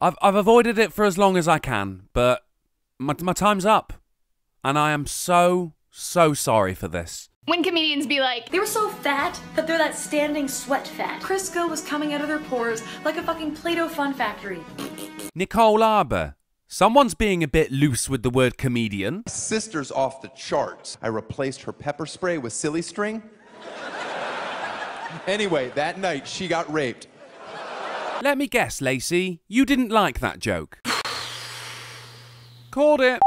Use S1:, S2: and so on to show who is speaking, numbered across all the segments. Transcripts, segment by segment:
S1: I've, I've avoided it for as long as I can, but my, my time's up. And I am so, so sorry for this.
S2: When comedians be like,
S3: They were so fat that they're that standing sweat fat. Crisco was coming out of their pores like a fucking Play-Doh fun factory.
S1: Nicole Arbour. Someone's being a bit loose with the word comedian.
S4: Sister's off the charts. I replaced her pepper spray with silly string. anyway, that night she got raped.
S1: Let me guess, Laci, you didn't like that joke. Called it.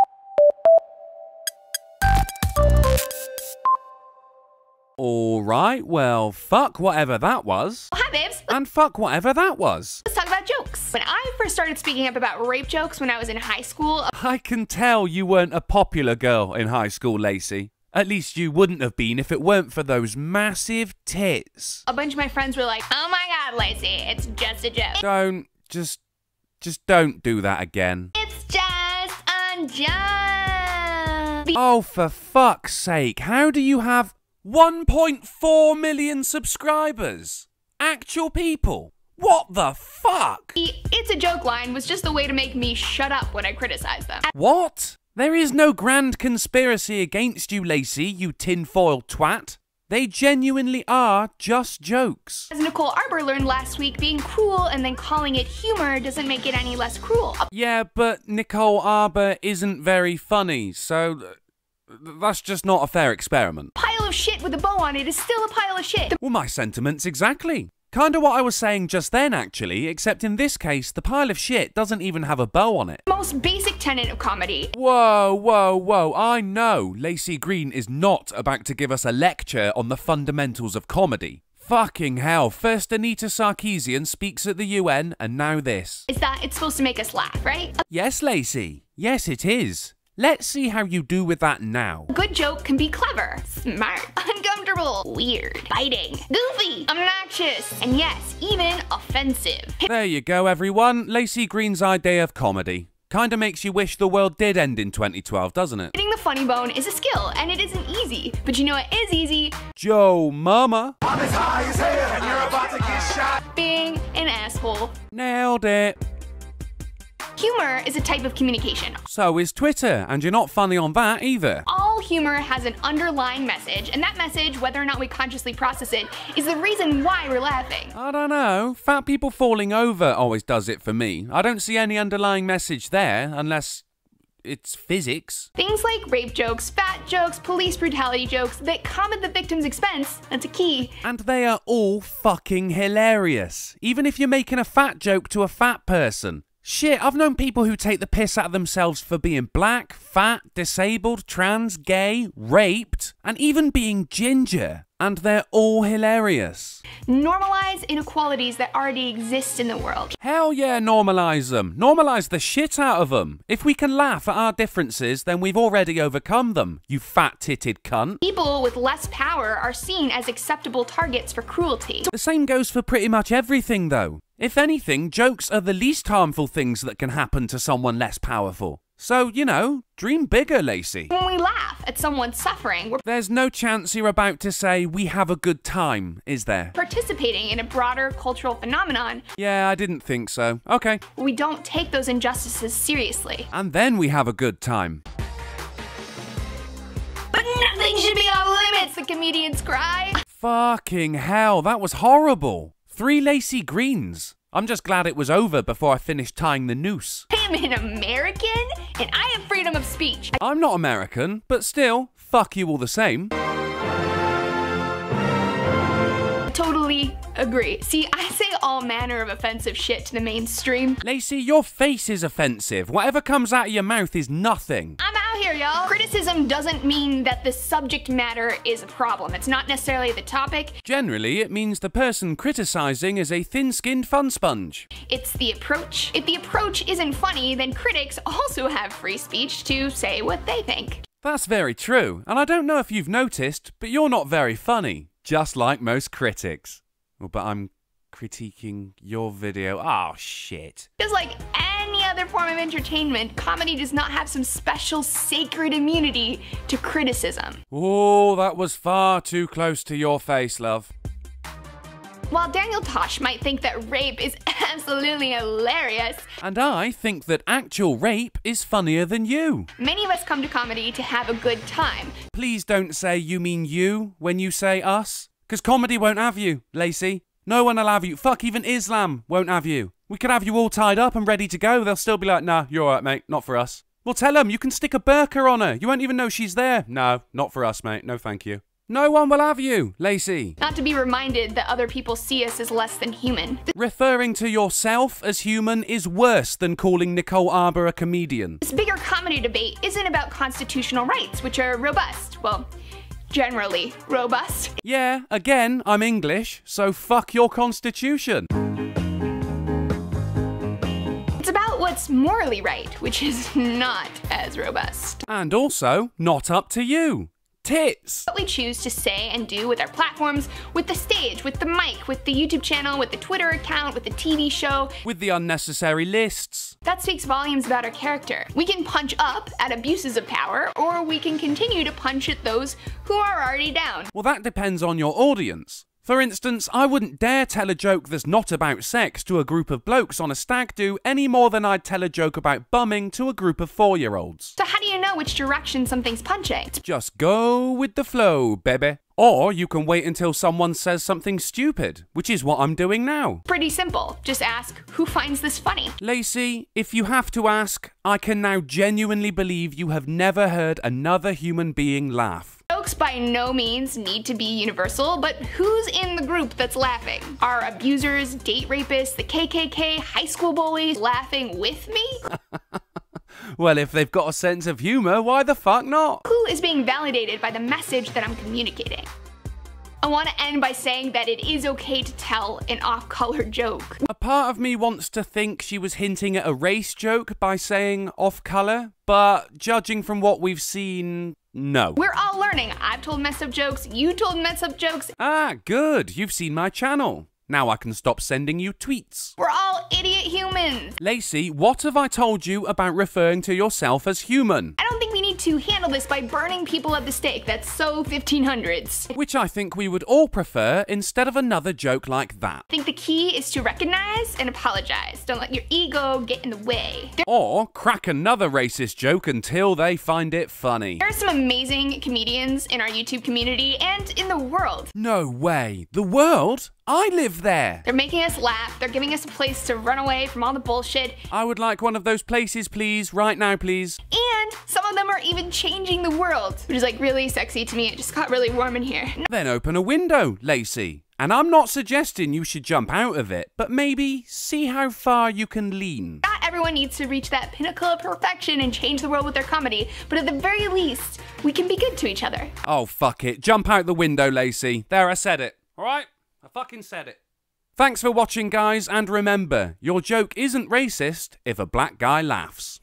S1: Alright, well, fuck whatever that was.
S2: Oh, hi babes,
S1: And fuck whatever that was.
S2: let's talk about jokes. When I first started speaking up about rape jokes when I was in high school,
S1: I can tell you weren't a popular girl in high school, Laci. At least you wouldn't have been if it weren't for those massive tits.
S2: a bunch of my friends were like, oh my god, Laci, it's just a joke.
S1: Don't, just, just don't do that again.
S2: It's just a joke.
S1: Oh, for fuck's sake, how do you have 1.4 million subscribers? Actual people? What the fuck?
S2: The It's a joke line was just a way to make me shut up when I criticized them.
S1: What? There is no grand conspiracy against you, Laci, you tinfoil twat. They genuinely are just jokes.
S2: As Nicole Arbour learned last week, being cruel and then calling it humor doesn't make it any less cruel.
S1: Yeah, but Nicole Arbour isn't very funny, so uh, that's just not a fair experiment.
S2: pile of shit with a bow on it is still a pile of shit.
S1: Well, my sentiments exactly. Kinda what I was saying just then, actually, except in this case, the pile of shit doesn't even have a bow on it.
S2: most basic tenet of comedy.
S1: Whoa, whoa, whoa, I know Laci Green is not about to give us a lecture on the fundamentals of comedy. Fucking hell, first Anita Sarkeesian speaks at the UN, and now this.
S2: Is that it's supposed to make us laugh, right?
S1: Yes, Laci. Yes, it is. Let's see how you do with that now.
S2: A good joke can be clever, smart, uncomfortable, weird, biting, goofy, obnoxious, and yes, even offensive.
S1: There you go, everyone. Laci Green's idea of comedy. Kinda makes you wish the world did end in 2012, doesn't it?
S2: Hitting the funny bone is a skill, and it isn't easy. But you know what is easy?
S1: Joe Mama.
S2: Being an asshole.
S1: Nailed it.
S2: Humor is a type of communication.
S1: So is Twitter, and you're not funny on that either.
S2: All humor has an underlying message, and that message, whether or not we consciously process it, is the reason why we're laughing.
S1: I don't know. Fat people falling over always does it for me. I don't see any underlying message there, unless it's physics.
S2: Things like rape jokes, fat jokes, police brutality jokes that come at the victim's expense, that's a key.
S1: And they are all fucking hilarious. Even if you're making a fat joke to a fat person. Shit, I've known people who take the piss out of themselves for being black, fat, disabled, trans, gay, raped, and even being ginger. And they're all hilarious.
S2: Normalize inequalities that already exist in the world.
S1: Hell yeah, normalise them. Normalise the shit out of them. If we can laugh at our differences, then we've already overcome them, you fat titted cunt.
S2: People with less power are seen as acceptable targets for cruelty.
S1: The same goes for pretty much everything, though. If anything, jokes are the least harmful things that can happen to someone less powerful. So, you know, dream bigger, Laci.
S2: When we laugh at someone suffering, we're
S1: There's no chance you're about to say, we have a good time, is there?
S2: participating in a broader cultural phenomenon.
S1: Yeah, I didn't think so. Okay.
S2: We don't take those injustices seriously.
S1: And then we have a good time.
S2: But nothing should be off limits, the comedians cry.
S1: Fucking hell, that was horrible. Three Laci Greens. I'm just glad it was over before I finished tying the noose.
S2: I am an American, and I have freedom of speech.
S1: I'm not American, but still, fuck you all the same.
S2: Totally agree. See, I say all manner of offensive shit to the mainstream.
S1: Laci, your face is offensive. Whatever comes out of your mouth is nothing.
S2: I'm out here, y'all. Criticism doesn't mean that the subject matter is a problem. It's not necessarily the topic,
S1: Generally, it means the person criticizing is a thin skinned fun sponge.
S2: it's the approach. If the approach isn't funny, then critics also have free speech to say what they think.
S1: That's very true, and I don't know if you've noticed, but you're not very funny. Just like most critics. Well, but I'm critiquing your video. Oh, shit.
S2: Just like any other form of entertainment, comedy does not have some special sacred immunity to criticism.
S1: Oh, that was far too close to your face, love.
S2: While Daniel Tosh might think that rape is absolutely hilarious,
S1: And I think that actual rape is funnier than you.
S2: many of us come to comedy to have a good time.
S1: Please don't say you mean you when you say us. Because comedy won't have you, Laci. No one will have you. Fuck, even Islam won't have you. We could have you all tied up and ready to go. They'll still be like, nah, you're alright, mate. Not for us. Well, tell them you can stick a burqa on her. You won't even know she's there. No, not for us, mate. No, thank you. No one will have you, Laci.
S2: Not to be reminded that other people see us as less than human.
S1: Referring to yourself as human is worse than calling Nicole Arbour a comedian.
S2: This bigger comedy debate isn't about constitutional rights, which are robust. Well, generally robust.
S1: Yeah, again, I'm English, so fuck your constitution.
S2: What's morally right, which is not as robust.
S1: And also, not up to you. Tits.
S2: What we choose to say and do with our platforms, with the stage, with the mic, with the YouTube channel, with the Twitter account, with the TV show,
S1: With the unnecessary lists.
S2: that speaks volumes about our character. We can punch up at abuses of power, or we can continue to punch at those who are already down.
S1: Well, that depends on your audience. For instance, I wouldn't dare tell a joke that's not about sex to a group of blokes on a stag do any more than I'd tell a joke about bumming to a group of four year olds.
S2: So how do you know which direction something's punching?
S1: Just go with the flow, baby. Or you can wait until someone says something stupid, which is what I'm doing now.
S2: Pretty simple. Just ask, who finds this funny?
S1: Laci, if you have to ask, I can now genuinely believe you have never heard another human being laugh.
S2: Jokes by no means need to be universal, but who's in the group that's laughing? Are abusers, date rapists, the KKK, high school bullies laughing with me?
S1: Well, if they've got a sense of humour, why the fuck not?
S2: Who is being validated by the message that I'm communicating? I want to end by saying that it is okay to tell an off-color joke.
S1: A part of me wants to think she was hinting at a race joke by saying off colour, but judging from what we've seen, no.
S2: We're all learning. I've told messed up jokes, you told messed up jokes.
S1: Ah, good, you've seen my channel. Now I can stop sending you tweets.
S2: We're all idiot humans.
S1: Laci, what have I told you about referring to yourself as human?
S2: I don't think we need to handle this by burning people at the stake. That's so 1500s.
S1: Which I think we would all prefer instead of another joke like that.
S2: I think the key is to recognize and apologize. Don't let your ego get in the way. There
S1: Or crack another racist joke until they find it funny.
S2: there are some amazing comedians in our YouTube community and in the world.
S1: No way. The world? I live there.
S2: They're making us laugh. They're giving us a place to run away from all the bullshit.
S1: I would like one of those places, please. Right now, please.
S2: And some of them are even changing the world, which is like really sexy to me. It just got really warm in here.
S1: Then open a window, Laci. And I'm not suggesting you should jump out of it, but maybe see how far you can lean.
S2: Not everyone needs to reach that pinnacle of perfection and change the world with their comedy, but at the very least, we can be good to each other.
S1: Oh, fuck it. Jump out the window, Laci. There, I said it. Alright? I fucking said it. Thanks for watching, guys, and remember, your joke isn't racist if a black guy laughs.